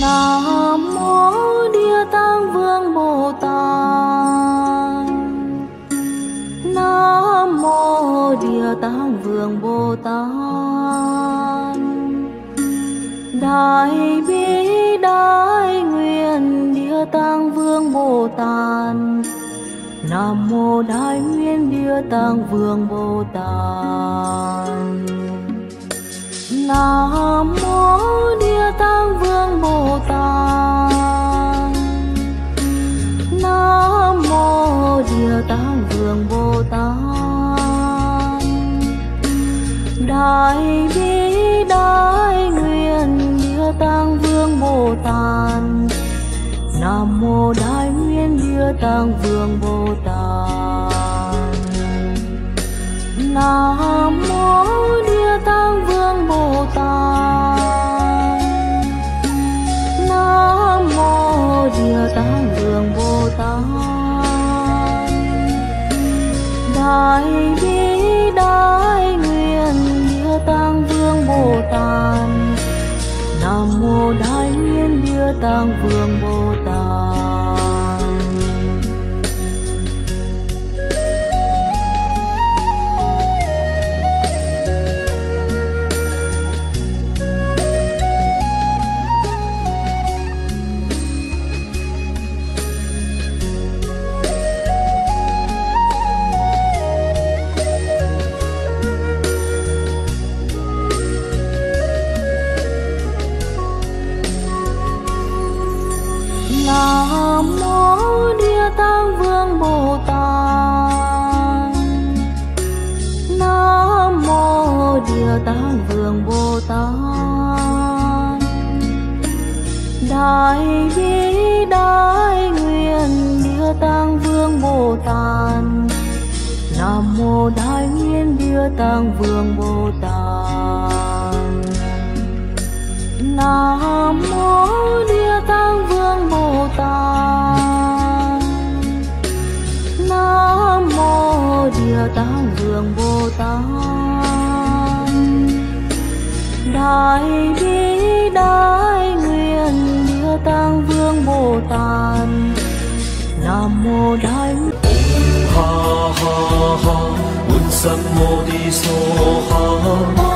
nam mô địa tạng vương bồ tát. Nam mô địa tạng vương bồ tát. Đại bi đại nguyện địa tạng vương bồ tát. Nam mô đại nguyện địa tạng vương bồ tát. Nam đại bi đại nguyện địa tạng vương bồ tát. Nam mô đại nguyện địa tạng vương bồ tát. Nam mô địa tạng vương bồ tát. Nam mô địa tạng vương bồ tát. Đại bi đại mô tàn. Nam mô đại nguyện địa tạng vương bồ tát địa vương bồ tát. Nam mô địa tạng vương bồ tát. Đại bi đại nguyện địa tạng vương bồ tát. Nam mô đại nguyện địa tạng vương bồ tát. Nam phải đi đại nguyện đưa tăng vương bồ tát, nam mô đại ha ha ha un sam mô đi so ha.